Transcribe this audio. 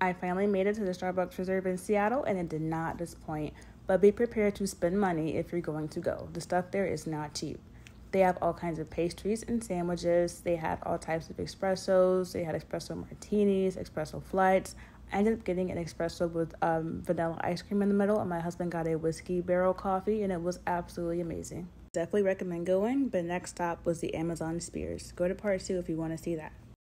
I finally made it to the Starbucks Reserve in Seattle and it did not disappoint. But be prepared to spend money if you're going to go. The stuff there is not cheap. They have all kinds of pastries and sandwiches. They have all types of espressos. They had espresso martinis, espresso flights. I ended up getting an espresso with um, vanilla ice cream in the middle, and my husband got a whiskey barrel coffee, and it was absolutely amazing. Definitely recommend going, but next stop was the Amazon Spheres. Go to part two if you want to see that.